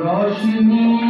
रोशनी